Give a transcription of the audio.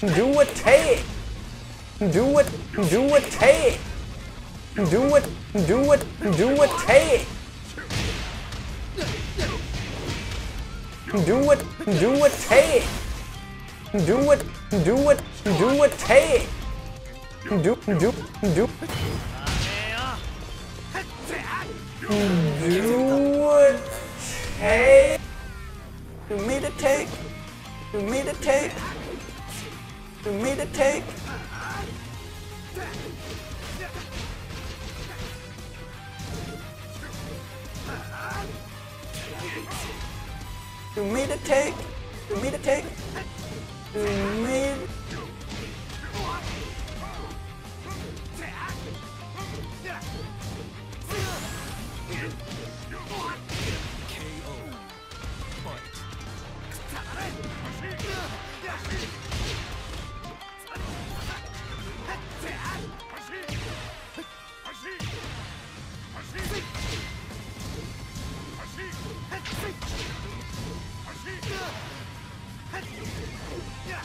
do a take. Do it, do a take. Do it, do it, do a take. Do it, do a take. Do it, do it, do a take. Do, do, do. Do a take. Do me to take. Do me to take. Do me to take. Do me to take. Do me to take. Do me. KO. Fight. Yeah.